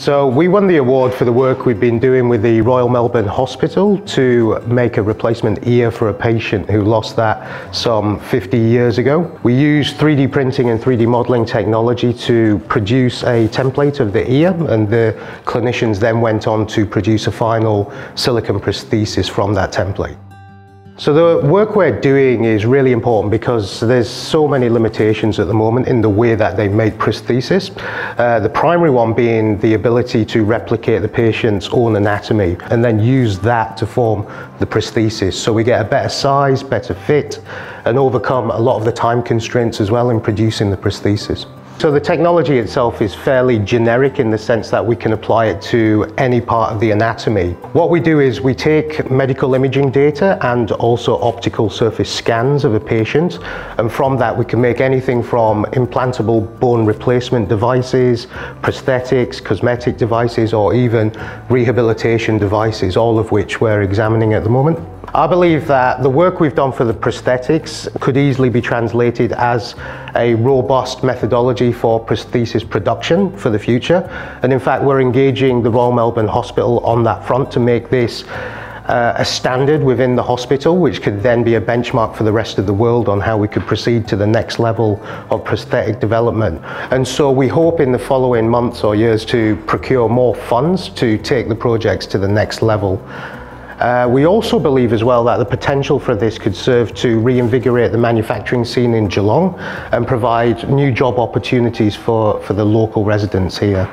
So we won the award for the work we've been doing with the Royal Melbourne Hospital to make a replacement ear for a patient who lost that some 50 years ago. We used 3D printing and 3D modeling technology to produce a template of the ear and the clinicians then went on to produce a final silicon prosthesis from that template. So the work we're doing is really important because there's so many limitations at the moment in the way that they make prosthesis. Uh, the primary one being the ability to replicate the patient's own anatomy and then use that to form the prosthesis. So we get a better size, better fit and overcome a lot of the time constraints as well in producing the prosthesis. So the technology itself is fairly generic in the sense that we can apply it to any part of the anatomy. What we do is we take medical imaging data and also optical surface scans of a patient and from that we can make anything from implantable bone replacement devices, prosthetics, cosmetic devices or even rehabilitation devices, all of which we're examining at the moment. I believe that the work we've done for the prosthetics could easily be translated as a robust methodology for prosthesis production for the future. And in fact, we're engaging the Royal Melbourne Hospital on that front to make this uh, a standard within the hospital, which could then be a benchmark for the rest of the world on how we could proceed to the next level of prosthetic development. And so we hope in the following months or years to procure more funds to take the projects to the next level. Uh, we also believe as well that the potential for this could serve to reinvigorate the manufacturing scene in Geelong and provide new job opportunities for, for the local residents here.